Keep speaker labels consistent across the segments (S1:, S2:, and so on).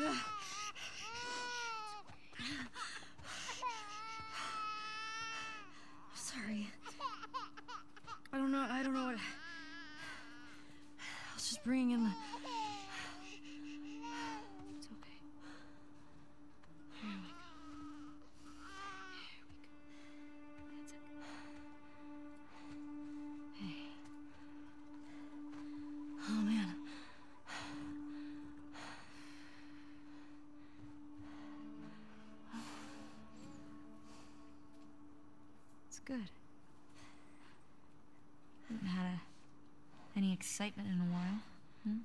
S1: Ugh. excitement in a while. Hmm?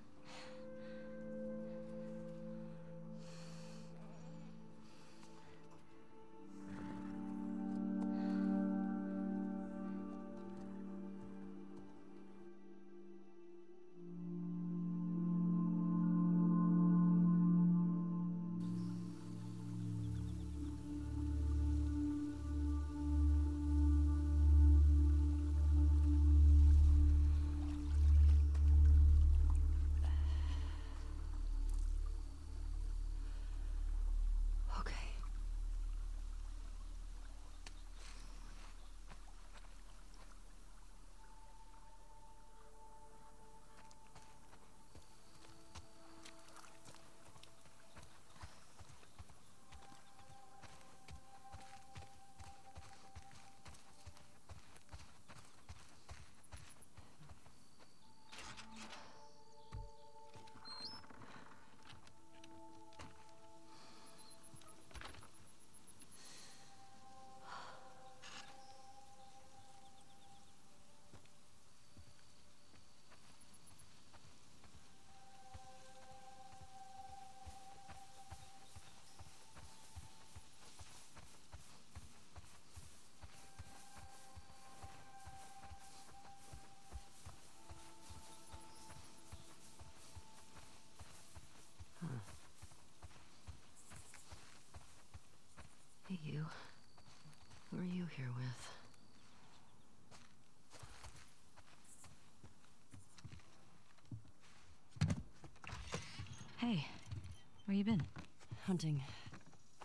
S2: Hunting.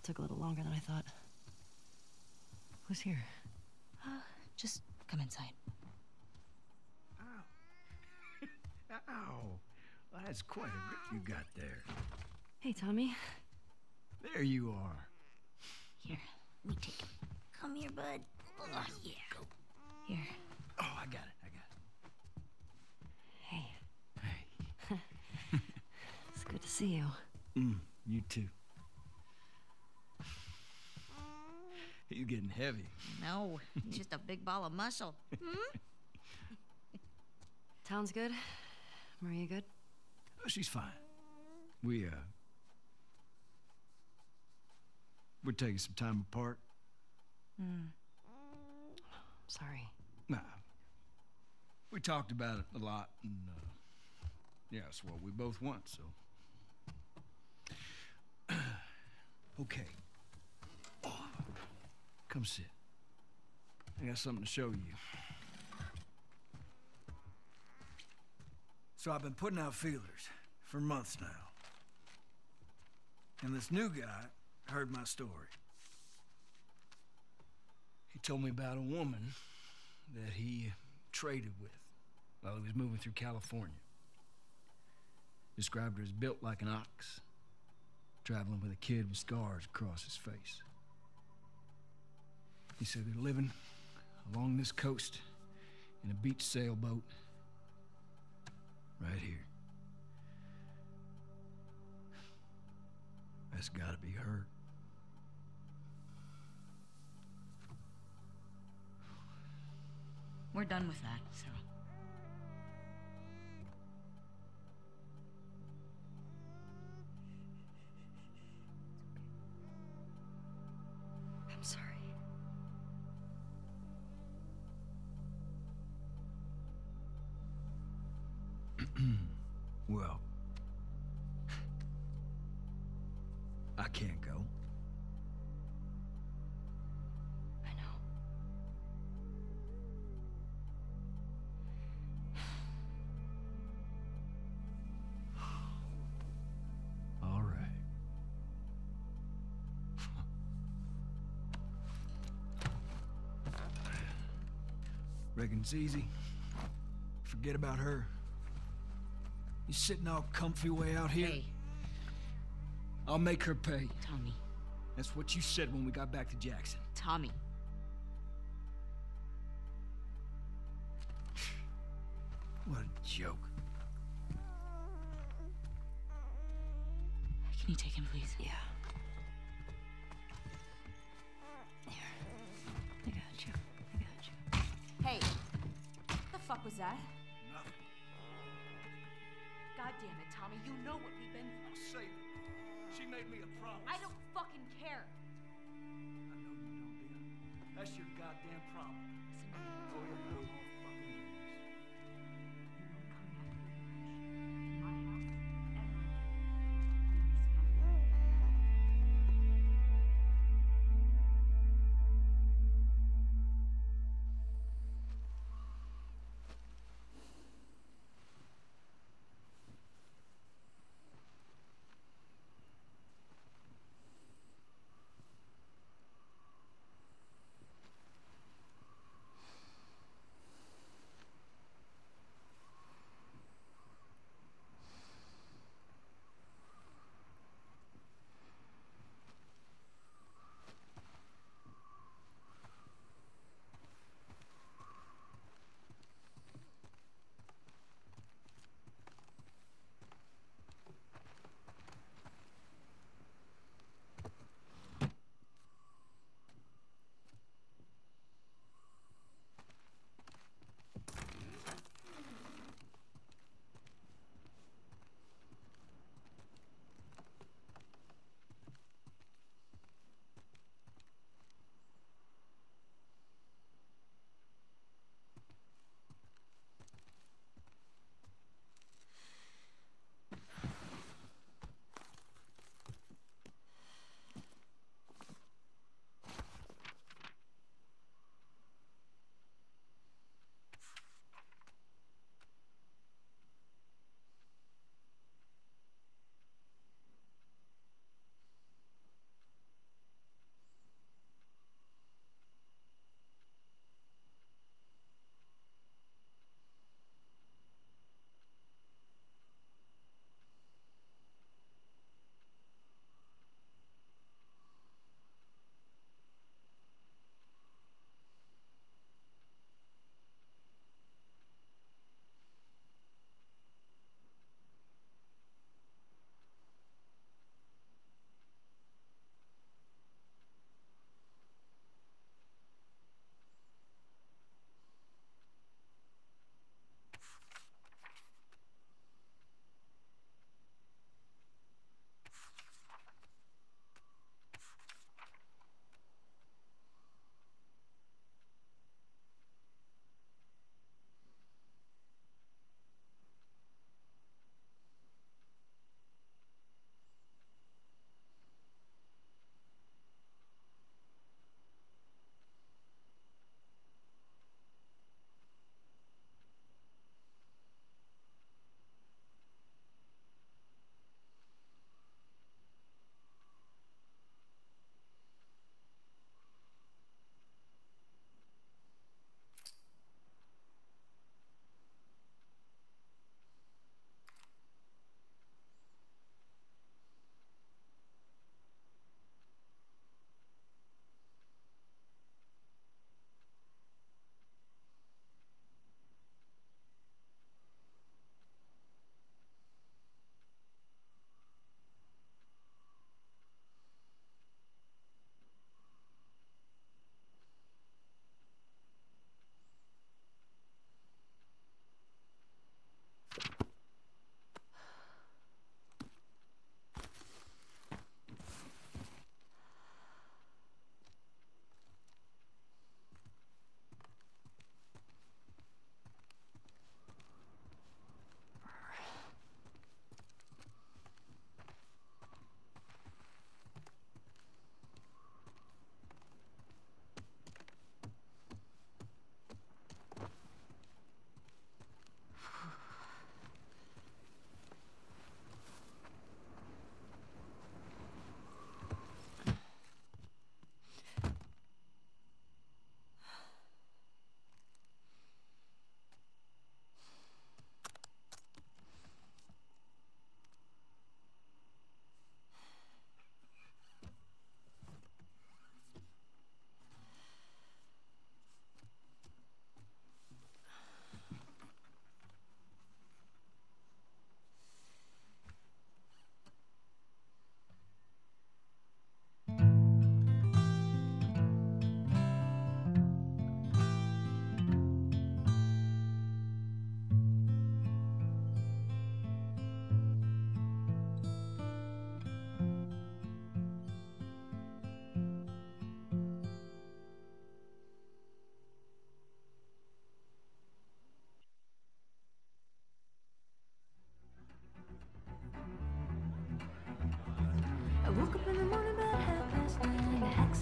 S2: Took a little longer than I thought. Who's here?
S1: Uh, just come inside.
S3: Ow. Well, that's quite a grip you got there.
S2: Hey, Tommy.
S3: There you are.
S1: Here, let me take him. Come here, bud. Oh, yeah. Here.
S3: Oh, I got it. I got it. Hey. Hey.
S2: it's good to see you.
S3: Mm, you too. He's getting heavy.
S1: No, just a big ball of muscle. Hmm?
S2: Town's good? Maria good?
S3: Oh, she's fine. We, uh. We're taking some time apart. Hmm.
S2: Sorry.
S3: Nah. We talked about it a lot, and, uh. Yeah, it's what we both want, so. okay. Come sit. I got something to show you. So I've been putting out feelers for months now. And this new guy heard my story. He told me about a woman that he traded with while he was moving through California. Described her as built like an ox, traveling with a kid with scars across his face. He said they're living along this coast in a beach sailboat right here. That's gotta be her.
S1: We're done with that.
S3: Well, I can't go.
S2: I know.
S3: All right. Reckon it's easy. Forget about her. You sitting all comfy way out here?
S1: Hey,
S3: I'll make her pay.
S1: Tommy.
S3: That's what you said when we got back to Jackson.
S1: Tommy.
S3: What a joke.
S1: Can you take him, please?
S2: Yeah. Here. I got you. I got you.
S4: Hey, the fuck was that? God damn it, Tommy, you know what we've been
S3: I'll save her. She made me a promise.
S4: I don't fucking care.
S3: I know you don't, Dina. That's your goddamn problem.
S4: Listen to me.
S3: Go ahead,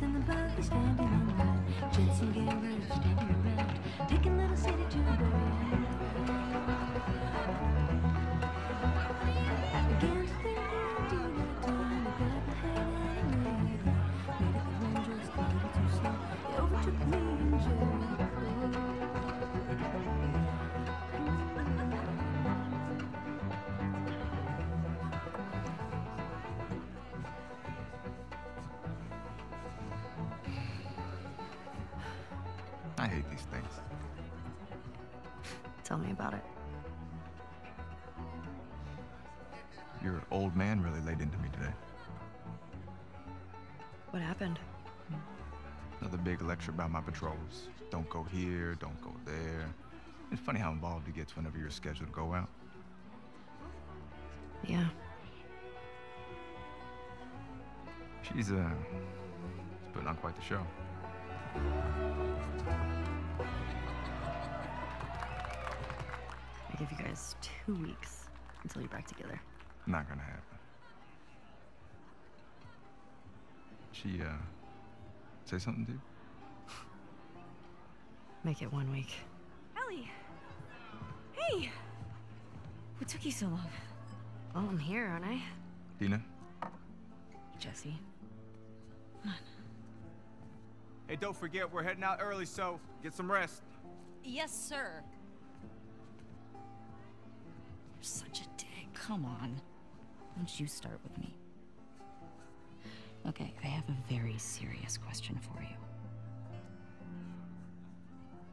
S3: In the boat, they're
S5: standing on the line. Jets gamblers standing around. Taking little city to the
S2: Tell me about it.
S6: Your old man really laid into me today.
S2: What happened?
S6: Another big lecture about my patrols. Don't go here, don't go there. It's funny how involved he gets whenever you're scheduled to go out.
S2: Yeah.
S6: She's, uh, she's putting on quite the show.
S2: I give you guys two weeks until you're back together.
S6: Not gonna happen. She, uh, say something to you?
S2: Make it one week.
S1: Ellie! Hey! What took you so long?
S2: Well, I'm here, aren't I?
S6: Dina?
S1: Jesse. Come on.
S7: Hey, don't forget, we're heading out early, so get some rest.
S1: Yes, sir.
S2: Such a dick.
S1: Come on. Why don't you start with me? Okay, I have a very serious question for you.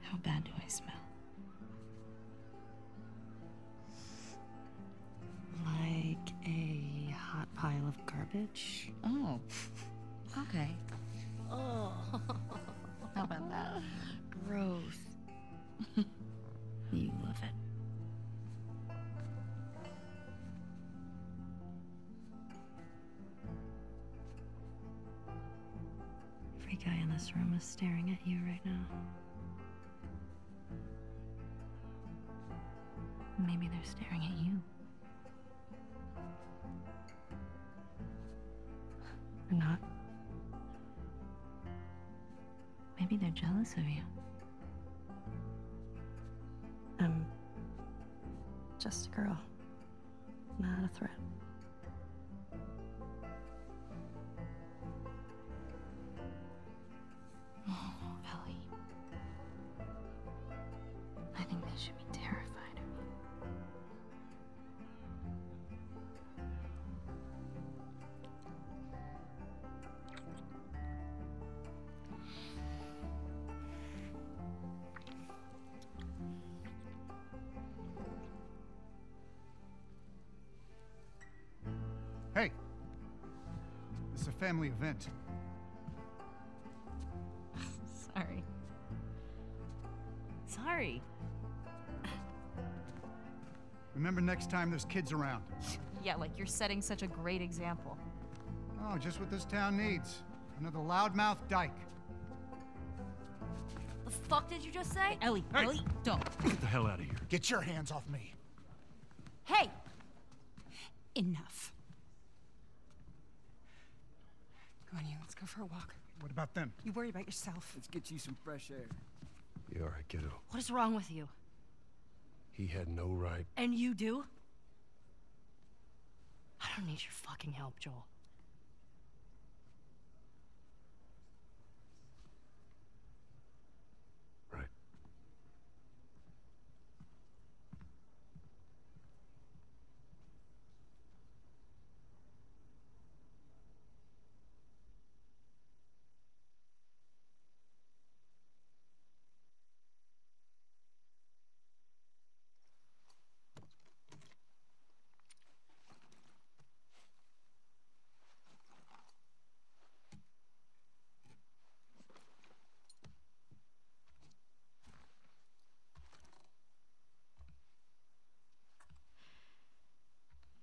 S1: How bad do I smell?
S2: Like a hot pile of garbage?
S1: Oh, okay. Oh. How about that?
S2: Gross.
S1: You love it.
S2: Guy in this room is staring at you right now.
S1: Maybe they're staring at you.
S2: Or not.
S1: Maybe they're jealous of you.
S2: I'm just a girl, not a threat.
S8: Family event.
S1: Sorry. Sorry.
S8: Remember next time there's kids around.
S4: Yeah, like you're setting such a great example.
S8: Oh, just what this town needs. Another loudmouth dyke.
S4: The fuck did you just say?
S1: Ellie,
S8: Hey!
S1: Ellie, don't.
S9: Get the hell out of here.
S8: Get your hands off me.
S4: Hey!
S10: Enough. Come on, you. Let's go for a walk.
S8: What about them?
S10: You worry about yourself.
S3: Let's get you some fresh air.
S9: You all right, kiddo?
S2: What is wrong with you?
S9: He had no right.
S2: And you do? I don't need your fucking help, Joel.
S9: Right.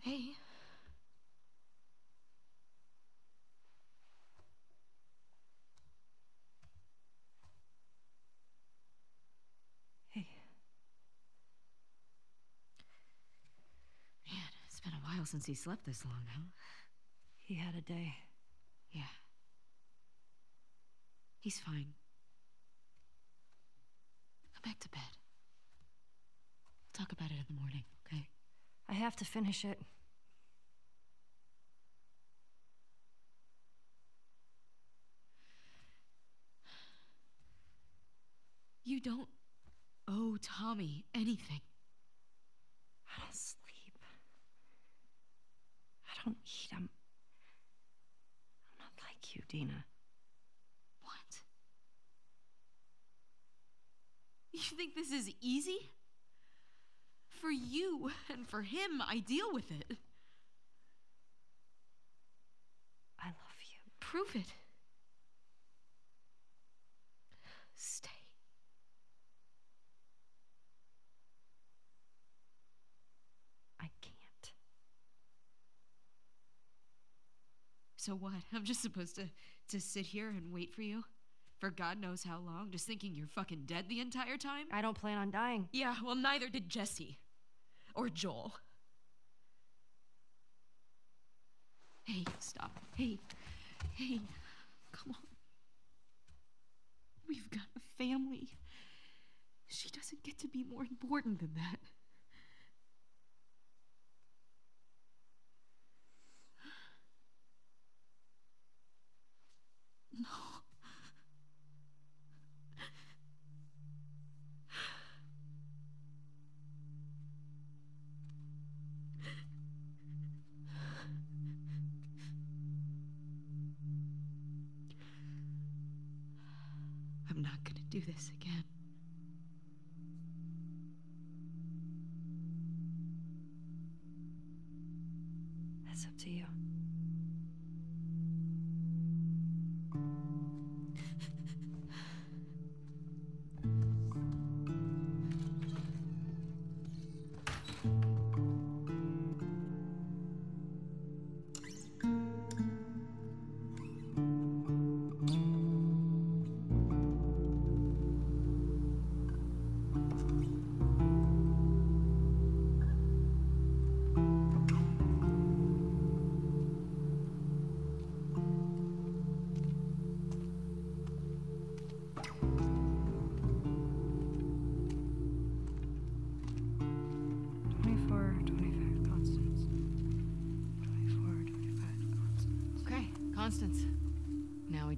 S1: Hey.
S2: Hey,
S1: Man, it's been a while since he slept this long, huh?
S2: he had a day.
S1: Yeah. He's fine. Go back to bed. We'll talk about it in the morning, okay?
S2: I have to finish it.
S1: You don't owe Tommy anything.
S2: I don't. I don't eat. I'm. I'm not like you, Dina.
S1: What? You think this is easy? For you and for him, I deal with it.
S2: I love you.
S1: Prove it. Stay.
S2: I can't.
S1: So what? I'm just supposed to to sit here and wait for you? For God knows how long, just thinking you're fucking dead the entire time?
S2: I don't plan on dying.
S1: Yeah, well neither did Jesse. Or Joel. Hey, stop. Hey. Hey. Come on. We've got a family. She doesn't get to be more important than that. No. I'm not gonna do this again.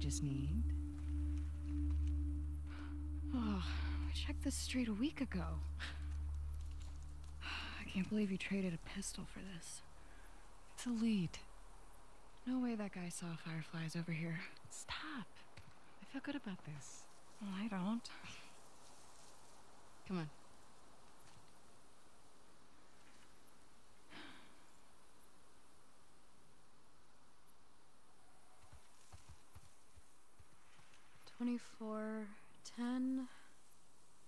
S1: Just need.
S2: Oh, we checked this street a week ago. I can't believe you traded a pistol for this.
S1: It's a lead.
S2: No way that guy saw fireflies over here.
S1: Stop. I feel good about this.
S2: Well, I don't.
S1: Come on.
S2: Twenty-four, ten.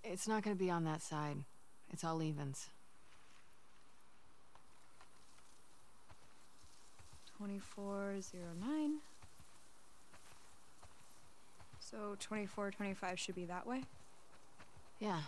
S1: It's not gonna be on that side. It's all evens.
S5: Twenty-four, zero, nine. So twenty-four, twenty-five should be that way.
S1: Yeah,